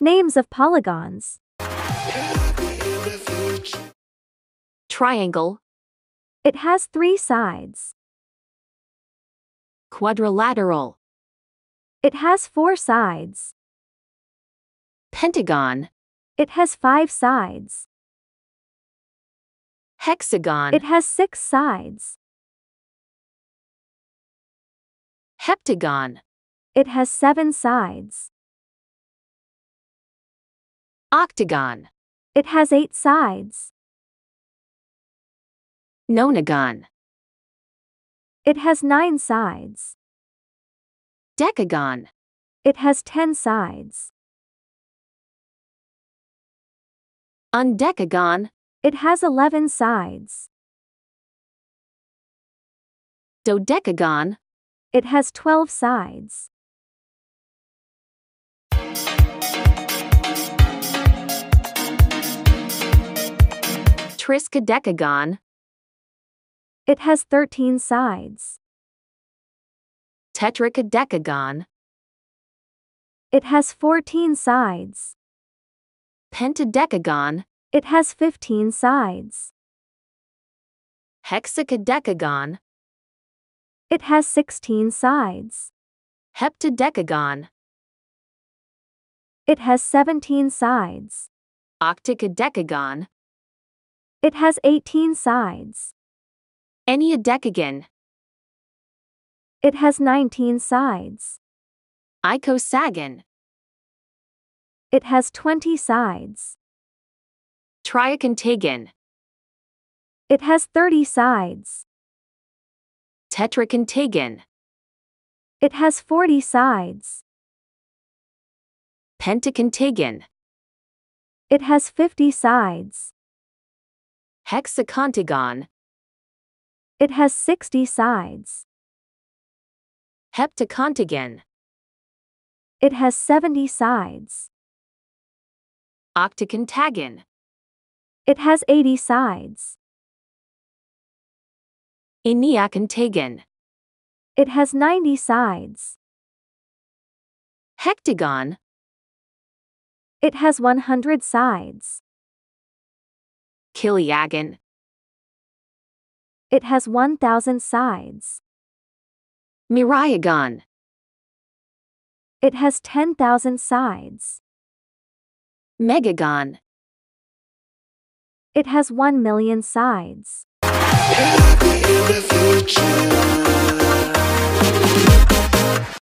Names of polygons. triangle, It has three sides. quadrilateral, It has four sides. pentagon, It has five sides. hexagon, It has six sides. heptagon, It has seven sides. Octagon, It has eight sides. nonagon, It has nine sides. decagon, It has ten sides. undecagon, It has eleven sides. dodecagon, It has twelve sides. Triskaidekagon, It has thirteen sides. tetrakaidecagon, It has fourteen sides. pentadecagon, It has fifteen sides. hexakaidecagon, It has sixteen sides. heptadecagon, It has seventeen sides. octakaidecagon, It has eighteen sides. enneadecagon, It has nineteen sides. icosagon, It has twenty sides. triacontagon, It has thirty sides. tetracontagon, It has forty sides. pentacontagon, It has fifty sides. Hexacontagon, It has sixty sides. heptacontagon, It has seventy sides. octacontagon, It has eighty sides. enneacontagon, It has ninety sides. hectagon, It has one hundred sides. Chiliagon. It has 1,000 sides. Myriagon. It has 10,000 sides. Megagon. It has 1 million sides.